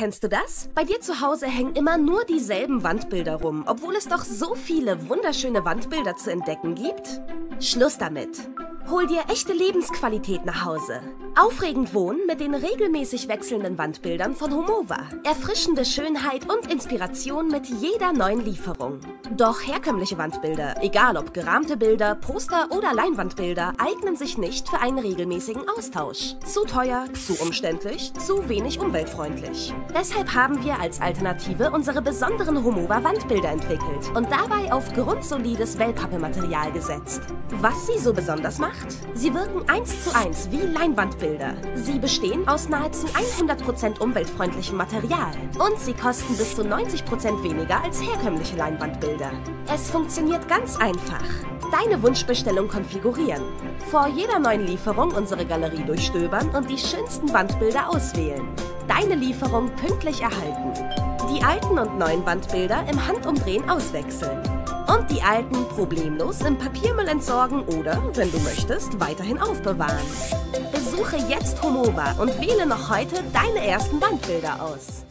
Kennst du das? Bei dir zu Hause hängen immer nur dieselben Wandbilder rum, obwohl es doch so viele wunderschöne Wandbilder zu entdecken gibt? Schluss damit. Hol dir echte Lebensqualität nach Hause. Aufregend wohnen mit den regelmäßig wechselnden Wandbildern von Homova. Erfrischende Schönheit und Inspiration mit jeder neuen Lieferung. Doch herkömmliche Wandbilder, egal ob gerahmte Bilder, Poster oder Leinwandbilder, eignen sich nicht für einen regelmäßigen Austausch. Zu teuer, zu umständlich, zu wenig umweltfreundlich. Deshalb haben wir als Alternative unsere besonderen Homova Wandbilder entwickelt und dabei auf grundsolides Wellpappematerial gesetzt. Was sie so besonders macht? Sie wirken eins zu eins wie Leinwandbilder. Sie bestehen aus nahezu 100% umweltfreundlichem Material und sie kosten bis zu 90% weniger als herkömmliche Leinwandbilder. Es funktioniert ganz einfach. Deine Wunschbestellung konfigurieren. Vor jeder neuen Lieferung unsere Galerie durchstöbern und die schönsten Wandbilder auswählen. Deine Lieferung pünktlich erhalten. Die alten und neuen Wandbilder im Handumdrehen auswechseln und die alten problemlos im Papiermüll entsorgen oder, wenn du möchtest, weiterhin aufbewahren. Besuche jetzt Homova und wähle noch heute deine ersten Wandbilder aus.